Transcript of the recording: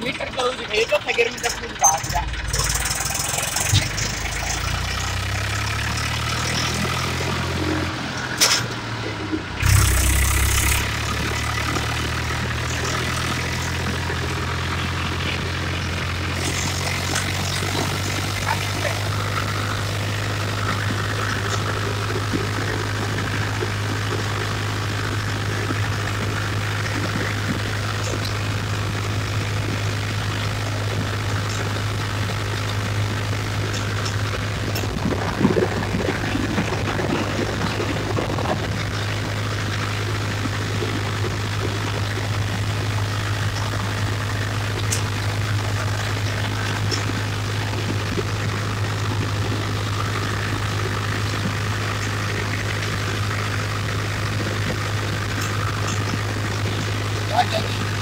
Mr. Cruz Rei, conseguiram me dar I got it.